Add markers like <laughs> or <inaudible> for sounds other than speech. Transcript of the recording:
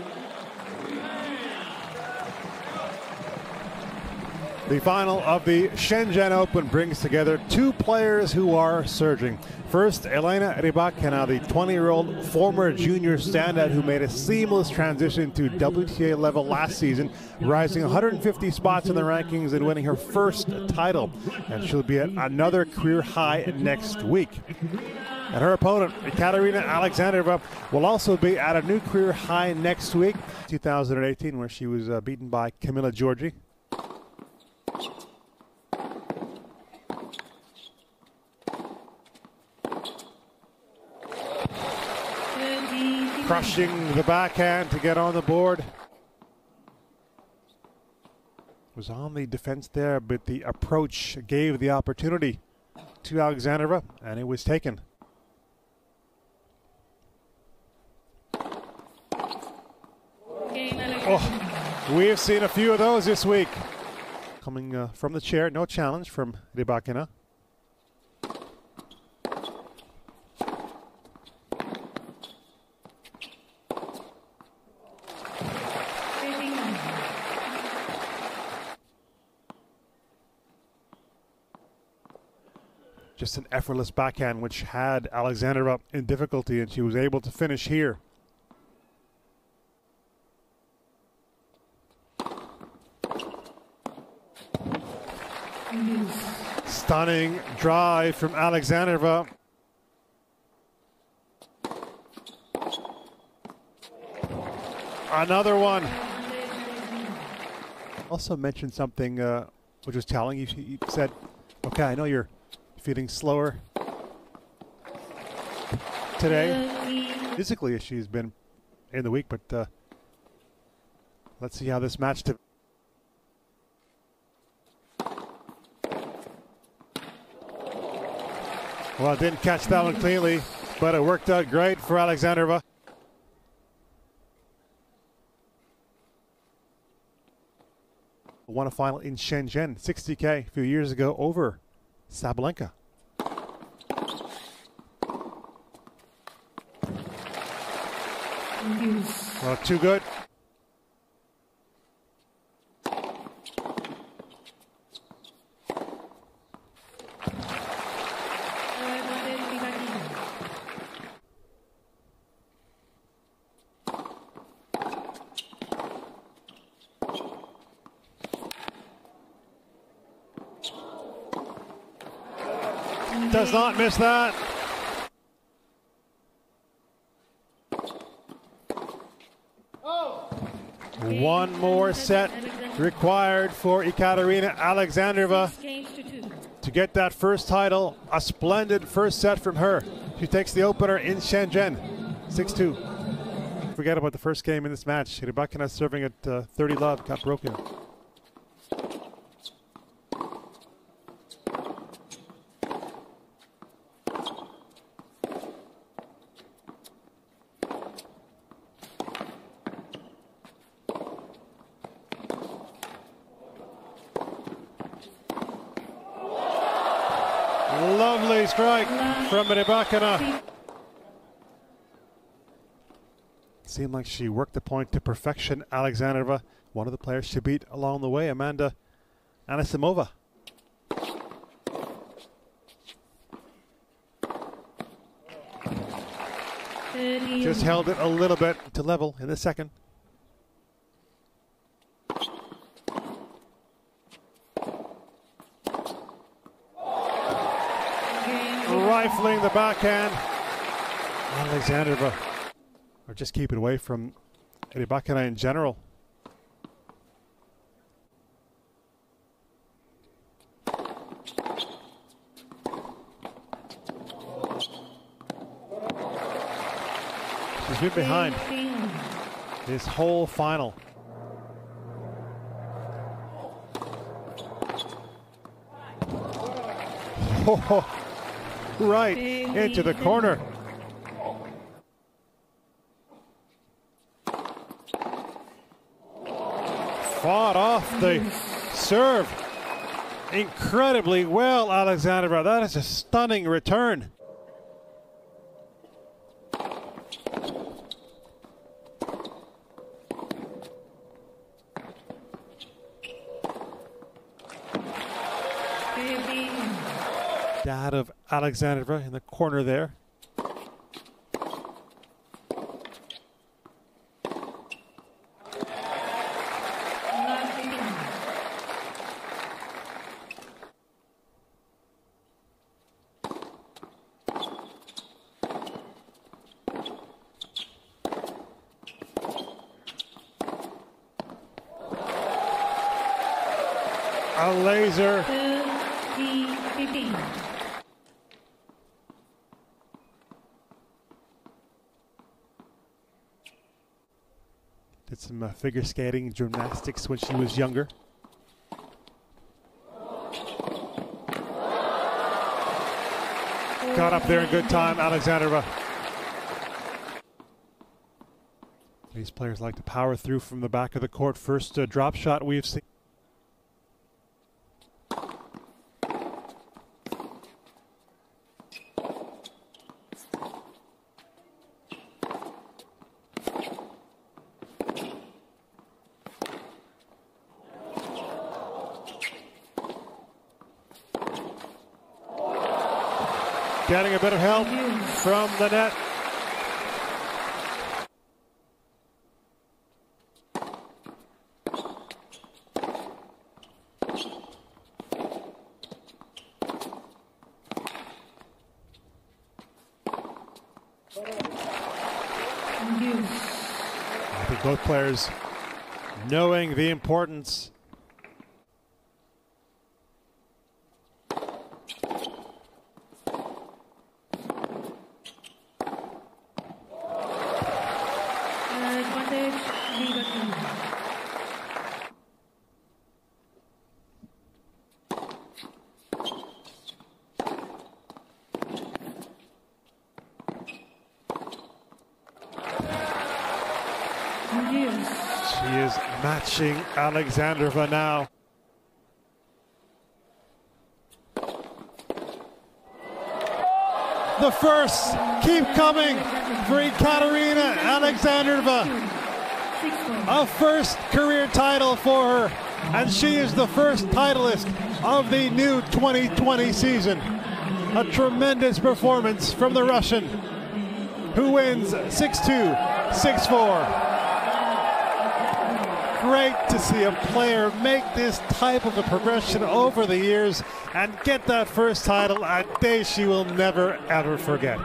Amen. The final of the Shenzhen Open brings together two players who are surging. First, Elena Rybakina, the 20 year old former junior standout who made a seamless transition to WTA level last season, rising 150 spots in the rankings and winning her first title. And she'll be at another career high next week. And her opponent, Katerina Alexandrova, will also be at a new career high next week, 2018, where she was uh, beaten by Camila Giorgi. Crushing the backhand to get on the board. Was on the defense there, but the approach gave the opportunity to Alexandrova, and it was taken. Oh, we have seen a few of those this week. Coming uh, from the chair, no challenge from Rybakina. Just an effortless backhand, which had Alexandrova in difficulty, and she was able to finish here. Stunning drive from Alexandrova. Another one. Also mentioned something uh, which was telling. You, you said, "Okay, I know you're feeling slower today. Physically, she's been in the week, but uh, let's see how this match. To well, didn't catch that one cleanly, but it worked out great for Alexandrova. Won a final in Shenzhen, 60k a few years ago over Sabalenka. Well, too good. Does not miss that. One more set required for Ekaterina Alexandrova to get that first title. A splendid first set from her. She takes the opener in Shenzhen, 6-2. Forget about the first game in this match. Rybakina serving at uh, 30 love, got broken. Strike from Rybakina. Seemed like she worked the point to perfection. Alexandrova, one of the players to beat along the way, Amanda Anisimova. Just held it a little bit to level in the second. Rifling the backhand. Alexandrova, or just keep it away from Rybakina in general. She's been behind this whole final. <laughs> Oh, right into the corner. Fought off the serve incredibly well, Alexandrova. That is a stunning return. dad of Alexandra in the corner there. a laser. 15. uh, figure skating, gymnastics when she was younger. Got up there in good time, Alexandrova. These players like to power through from the back of the court. First uh, drop shot we've seen. Getting a bit of help from the net. I think both players knowing the importance She is matching Alexandrova now. The first keep coming for Ekaterina Alexandrova. A first career title for her, and she is the first titleist of the new 2020 season. A tremendous performance from the Russian, who wins 6 2, 6 4 great to see a player make this type of a progression over the years and get that first title, a day she will never ever forget.